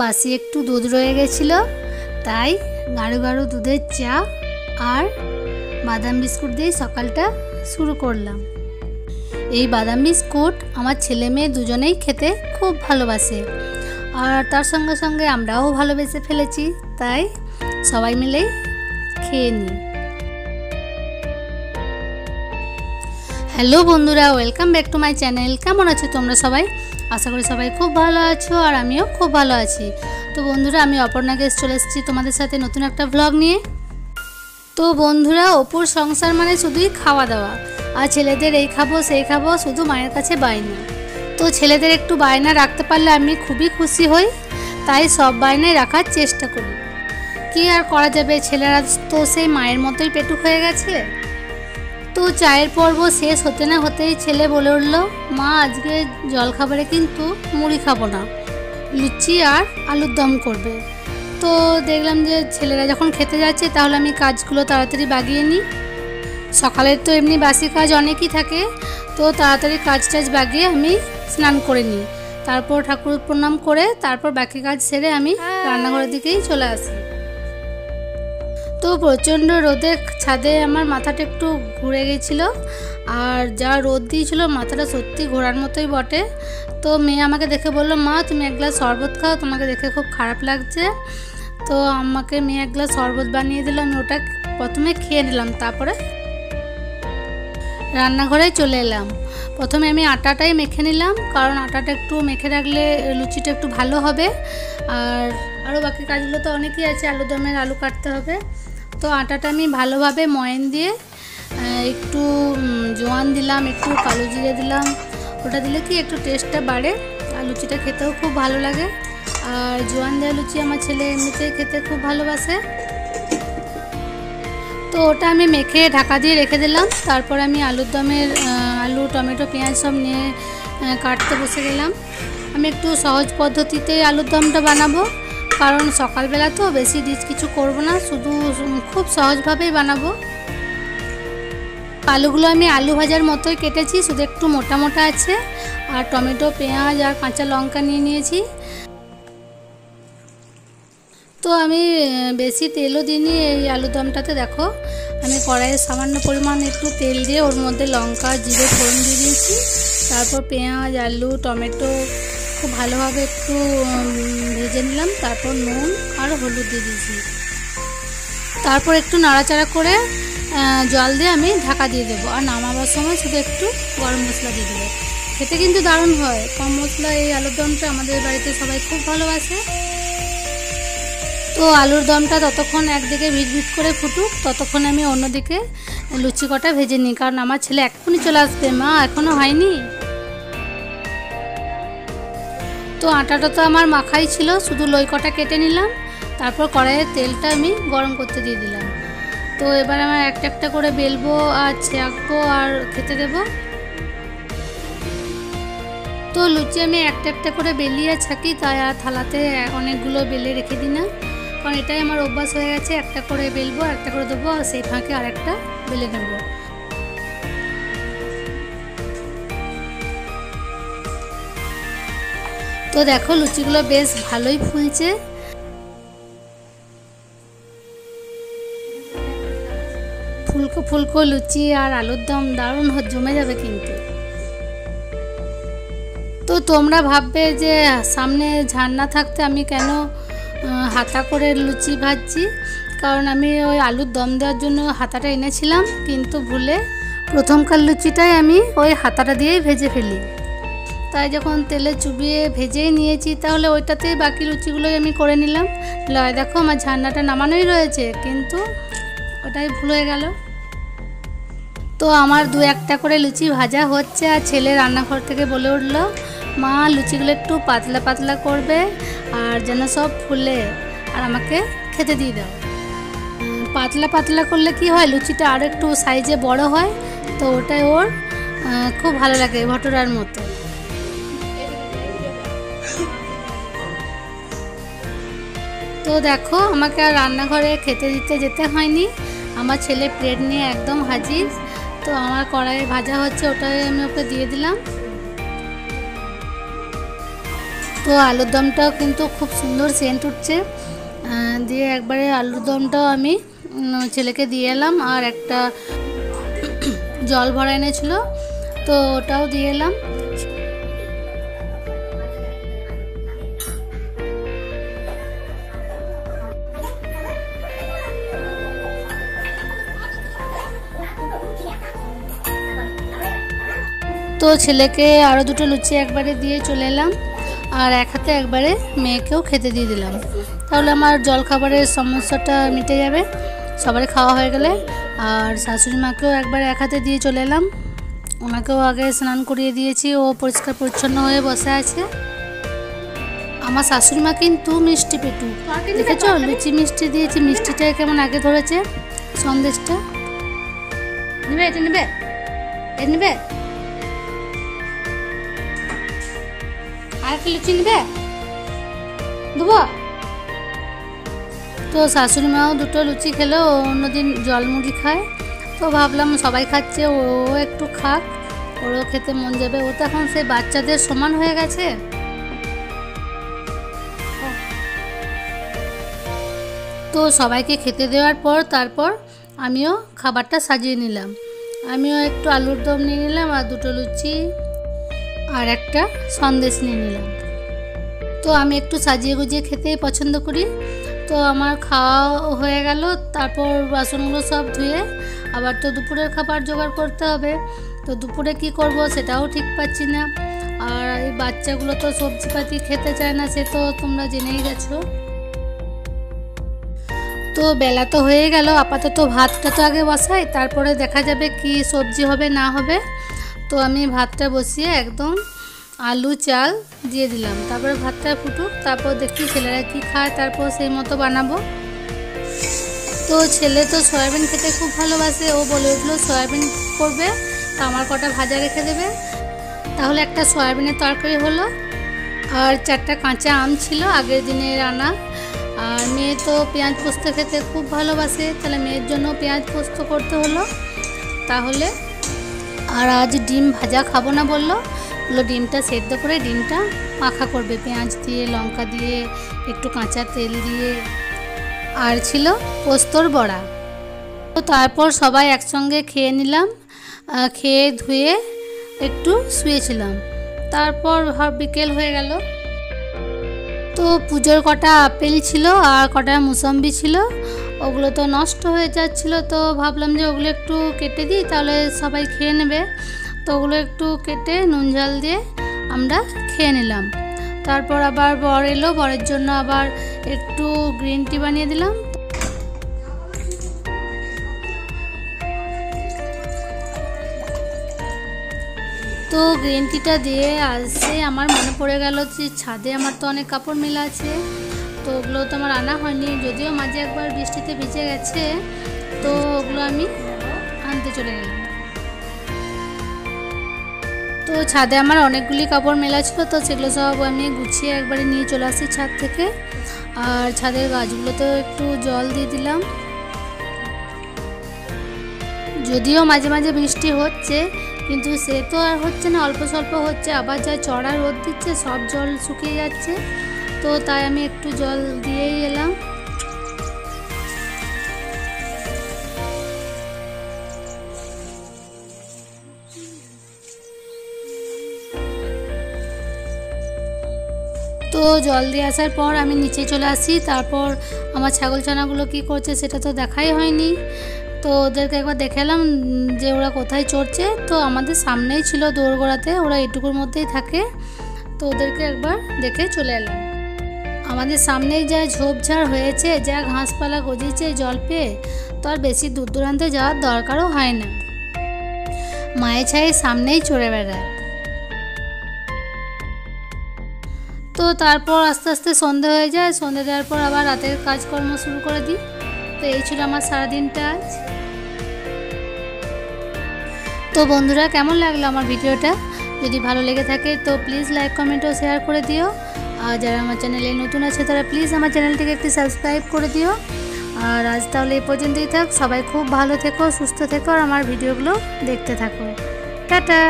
বাসি একটু দুধ রয়ে গেছিল, তাই গাঢ় গাঢ় দুধের চা আর বাদাম বিস্কুট দিয়ে সকালটা শুরু করলাম। এই বাদাম বিস্কুট আমার ছেলে মেয়ে দুজনেই খেতে খুব ভালোবাসে আর তার সঙ্গে সঙ্গে আমরাও ভালোবেসে ফেলেছি, তাই সবাই মিলেই খেয়ে নিই। হ্যালো বন্ধুরা, welcome back to my channel. কেমন আছো তোমরা সবাই? আশা করি সবাই খুব ভালো আছো আর আমিও খুব ভালো আছি। তো বন্ধুরা, আমি অপর্ণা গেস চলে এসেছি তোমাদের সাথে নতুন একটা ভ্লগ নিয়ে। তো বন্ধুরা, অপুর সংসার মানে শুধুই খাওয়া দাওয়া। আর ছেলেদের এই খাব, সেই খাব, শুধু মায়ের কাছে বায়না। তো ছেলেদের একটু বায়না রাখতে পারলে আমি খুবই খুশি হই, তাই সব বায়নায় রাখার চেষ্টা করি। কি আর করা যাবে? ছেলেরা তো সেই মায়ের মতোই পেটুক হয়ে গেছে। তো চায়ের পর্ব শেষ হতে না হতেই ছেলে বলে উঠল, মা, আজকে জলখাবারে কিন্তু মুড়ি খাব না। লুচি আর আলুর দম করবে। তো দেখলাম যে ছেলেরা যখন খেতে যাচ্ছে, তাহলে আমি কাজগুলো তাড়াতাড়ি বাগিয়ে নিই। সকালের তো এমনি বাসি কাজ অনেকই থাকে, তো তাড়াতাড়ি কাজ টাজ বাগিয়ে আমি স্নান করে নিই। তারপর ঠাকুর প্রণাম করে, তারপর বাকি কাজ সেরে আমি রান্নাঘরের দিকেই চলে আসি। তো প্রচণ্ড রোদে ছাদে আমার মাথাটা একটু ঘুরে গেছিল। আর যা রোদ দিয়েছিল, মাথাটা সত্যি ঘোরার মতোই বটে। তো মেয়ে আমাকে দেখে বলল, মা, তুমি এক গ্লাস শরবত খাও, তোমাকে দেখে খুব খারাপ লাগছে। তো আমাকে মেয়ে এক গ্লাস শরবত বানিয়ে দিল, আমি ওটা প্রথমে খেয়ে নিলাম, তারপরে রান্নাঘরে চলে এলাম। প্রথমে আমি আটাটাই মেখে নিলাম, কারণ আটাটা একটু মেখে রাখলে লুচিটা একটু ভালো হবে। আর আরও বাকি কাজগুলো তো অনেকই আছে, আলু দমের আলু কাটতে হবে। তো আটাটা আমি ভালোভাবে ময়ন দিয়ে একটু জোয়ান দিলাম, একটু কালো জিরে দিলাম। ওটা দিলে কি একটু টেস্টটা বাড়ে। আর লুচিটা খেতেও খুব ভালো লাগে। আর জোয়ান দেওয়া লুচি আমার ছেলে এমনিতেই খেতে খুব ভালোবাসে। তো ওটা আমি মেখে ঢাকা দিয়ে রেখে দিলাম। তারপর আমি আলুর দমের আলু, টমেটো, পেঁয়াজ সব নিয়ে কাটতে বসে গেলাম। আমি একটু সহজ পদ্ধতিতে আলুর দমটা বানাবো। কারণ সকালবেলা তো বেশি ডিশ কিছু করব না, শুধু খুব সহজভাবেই বানাবো। আলুগুলো আমি আলু ভাজার মতোই কেটেছি, শুধু একটু মোটা মোটা আছে, আর টমেটো, পেঁয়াজ আর কাঁচা লঙ্কা নিয়ে নিয়েছি। তো আমি, বেশি তেলও দিইনি এই আলু দমটাতে, দেখো। আমি কড়াইয়ে সামান্য পরিমাণ একটু তেল দিয়ে ওর মধ্যে লঙ্কা, জিরে, ফোড়ন দিয়ে দিয়েছি। তারপর পেঁয়াজ, আলু, টমেটো খুব ভালোভাবে একটু ভেজে নিলাম, তারপর নুন আর হলুদ দিয়ে দিয়েছি। তারপর একটু নাড়াচাড়া করে জল দিয়ে আমি ঢাকা দিয়ে দেবো। আর নামাবার সময় শুধু একটু গরম মশলা দিয়ে দেবো। খেতে কিন্তু দারুণ হয়। কম মশলা এই আলুর দমটা আমাদের বাড়িতে সবাই খুব ভালোবাসে। তো আলুর দমটা ততক্ষণ একদিকে ভিট করে ফুটুক, ততক্ষণ আমি অন্যদিকে লুচি কটা ভেজে নিই। কারণ আমার ছেলে এক্ষুনি চলে আসবে। মা এখনও হয়নি? তো আটাটা তো আমার মাখাই ছিল, শুধু লই কটা কেটে নিলাম, তারপর কড়াইয়ের তেলটা আমি গরম করতে দিয়ে দিলাম। তো এবার আমার একটা একটা করে বেলবো, আর ছেঁকবো আর খেতে দেব। তো লুচি আমি একটা একটা করে বেলিয়ে ছাকি, তাই আর থালাতে অনেকগুলো বেলে রেখে দিই না। কারণ এটাই আমার অভ্যাস হয়ে গেছে, একটা করে বেলবো একটা করে দেবো, আর সেই ফাঁকে আর একটা বেলে নেব। তো দেখো লুচিগুলো বেশ ভালোই ফুলছে। ফুলকো ফুলকো লুচি আর আলুর দম দারুণ জমে যাবে কিন্তু। তো তোমরা ভাববে যে, সামনে ঝান্না থাকতে আমি কেন হাতা করে লুচি ভাজছি? কারণ আমি ওই আলুর দম দেওয়ার জন্য হাতাটা এনেছিলাম, কিন্তু ভুলে প্রথমকার লুচিটাই আমি ওই হাতাটা দিয়েই ভেজে ফেলি। তাই যখন তেলে চুবিয়ে ভেজেই নিয়েছি, তাহলে ওইটাতেই বাকি লুচিগুলোই আমি করে নিলাম। লয় দেখো আমার ঝান্নাটা নামানোই রয়েছে, কিন্তু ওটাই ভুল হয়ে গেল। তো আমার দু একটা করে লুচি ভাজা হচ্ছে, আর ছেলে রান্নাঘর থেকে বলে উঠল, মা, লুচিগুলো একটু পাতলা পাতলা করবে, আর যেন সব ফুলে, আর আমাকে খেতে দিয়ে দাও। পাতলা পাতলা করলে কি হয়, লুচিটা আরও একটু সাইজে বড় হয়, তো ওটাই ওর খুব ভালো লাগে ভটোরার মতো। তো দেখো, আমাকে আর রান্নাঘরে খেতে দিতে যেতে হয়নি। আমার ছেলে প্লেট নিয়ে একদম হাজির। তো আমার কড়াইয়ে ভাজা হচ্ছে, ওটাই আমি ওকে দিয়ে দিলাম। তো আলুর দমটাও কিন্তু খুব সুন্দর সেন্ট উঠছে। দিয়ে একবারে আলুর দমটাও আমি ছেলেকে দিয়ে এলাম, আর একটা জল ভরা এনেছিল, তো ওটাও দিয়ে এলাম। তো ছেলেকে আরও দুটো লুচি একবারে দিয়ে চলে এলাম, আর এক হাতে একবারে মেয়েকেও খেতে দিয়ে দিলাম। তাহলে আমার জল খাবারের সমস্যাটা মিটে যাবে। সবারই খাওয়া হয়ে গেলে, আর শাশুড়ি মাকেও একবার এক হাতে দিয়ে চলে এলাম। ওনাকেও আগে স্নান করিয়ে দিয়েছি, ও পরিষ্কার পরিচ্ছন্ন হয়ে বসে আছে। আমার শাশুড়ি মা কিন্তু মিষ্টি পেটু। দেখেছ? লুচি মিষ্টি দিয়েছি, মিষ্টিটা কেমন আগে ধরেছে? সন্দেশটা। নেবে, এটা নেবে। এটা নেবে? আর লুচি নেবে দেবো? তো শাশুড়ি মাও দুটো লুচি খেলো অন্যদিন জলমুড়ি খায়। তো ভাবলাম সবাই খাচ্ছে, ও একটু খাক, ওরও খেতে মন যাবে। ও তো এখন সেই বাচ্চাদের সমান হয়ে গেছে। তো সবাইকে খেতে দেওয়ার পর, তারপর আমিও খাবারটা সাজিয়ে নিলাম। আমিও একটু আলুর দম নিয়ে নিলাম আর দুটো লুচি আর একটা সন্দেশ নিয়ে নিলাম। তো আমি একটু সাজিয়ে গুজিয়ে খেতেই পছন্দ করি। তো আমার খাওয়া হয়ে গেল, তারপর বাসনগুলো সব ধুয়ে আবার তো দুপুরের খাবার জোগাড় করতে হবে। তো দুপুরে কি করব সেটাও ঠিক পাচ্ছি না। আর এই বাচ্চাগুলো তো সবজিপাতি খেতে চায় না, সে তো তোমরা জেনেই গেছো। তো বেলা তো হয়ে গেল, আপাতত ভাতটা তো আগে বসাই, তারপরে দেখা যাবে কি সবজি হবে না হবে। তো আমি ভাতটা বসিয়ে একদম আলু, চাল দিয়ে দিলাম। তারপরে ভাতটা ফুটুক, তারপর দেখি ছেলেরা কি খায়, তারপর সেই মতো বানাবো। তো ছেলে তো সয়াবিন খেতে খুব ভালোবাসে, ও বলে উঠল, সয়াবিন করবে, তো আমার কটা ভাজা রেখে দেবে। তাহলে একটা সয়াবিনের তরকারি হলো, আর চারটা কাঁচা আম ছিল, আগের দিনে আনা। আর মেয়ে তো পেঁয়াজ পোস্ত খেতে খুব ভালোবাসে, তাহলে মেয়ের জন্য পেঁয়াজ পোস্ত করতে হলো। তাহলে আর আজ ডিম ভাজা খাব না বলল। বলল, ডিমটা সেদ্ধ করে ডিমটা মাখা করবে। পেঁয়াজ দিয়ে, লঙ্কা দিয়ে, একটু কাঁচা তেল দিয়ে। আর ছিল পোস্তর বড়া। তো তারপর সবাই একসঙ্গে খেয়ে নিলাম। খেয়ে ধুয়ে একটু শুয়েছিলাম। তারপর বিকেল হয়ে গেল। তো পুজোর কটা আপেল ছিল আর কটা মুসম্বি ছিল। ওগুলো তো নষ্ট হয়ে যাচ্ছিল, তো ভাবলাম যে ওগুলো একটু কেটে দিই, তাহলে সবাই খেয়ে নেবে। তো ওগুলো একটু কেটে নুন ঝাল দিয়ে আমরা খেয়ে নিলাম। তারপর আবার বর এলো, বরের জন্য আবার একটু গ্রিন টি বানিয়ে দিলাম। তো গ্রিন টিটা দিয়ে আসছে আমার মনে পড়ে গেল যে ছাদে আমার তো অনেক কাপড় মেলা আছে। তো ওগুলো তো আমার আনা হয়নি। যদিও মাঝে একবার বৃষ্টিতে ভিজে গেছে, তো ওগুলো আমি আনতে চলে গেলাম। তো ছাদে আমার অনেকগুলি কাপড় মেলা ছিল, তো সেগুলো সব আমি গুছিয়ে একবারে নিয়ে চলে আসি ছাদ থেকে। আর ছাদের গাছগুলোতেও একটু জল দিয়ে দিলাম। যদিও মাঝে মাঝে বৃষ্টি হচ্ছে, কিন্তু সে তো আর হচ্ছে না, অল্প স্বল্প হচ্ছে। আবার যা চড়া রোদ দিচ্ছে, সব জল শুকিয়ে যাচ্ছে। তো তাই আমি একটু জল দিয়েই এলাম। তো জল দিয়ে আসার পর আমি নিচে চলে আসি, তারপর আমার ছাগল ছানাগুলো কি করছে সেটা তো দেখাই হয়নি। তো ওদেরকে একবার দেখে এলাম যে ওরা কোথায় চড়ছে। তো আমাদের সামনেই ছিল দৌড়গোড়াতে ওরা এটুকুর মধ্যেই থাকে। তো ওদেরকে একবার দেখে চলে এলাম। আমাদের সামনেই যা ঝোপঝাড় হয়েছে, যা ঘাসপালা গজিয়েছে জল পেয়ে, তো আর বেশি দূর দূরান্তে যাওয়ার দরকারও হয় না। মায়ের ছায়ের সামনেই চড়ে বেড়ায়। তো তারপর আস্তে আস্তে সন্ধে হয়ে যায়, সন্ধে দেওয়ার পর আবার রাতের কাজকর্ম শুরু করে দিই। তো এই ছিল আমার সারাদিনটা আজ। তো বন্ধুরা, কেমন লাগল আমার ভিডিওটা? যদি ভালো লেগে থাকে, তো প্লিজ লাইক কমেন্ট ও শেয়ার করে দিও। আর যারা আমার চ্যানেলে নতুন আছে, তারা প্লিজ আমার চ্যানেলটিকে একটি সাবস্ক্রাইব করে দিও। আর আজ তাহলে এই পর্যন্তই থাক। সবাই খুব ভালো থেকো, সুস্থ থেকো, আর আমার ভিডিওগুলো দেখতে থাকো। টাটা!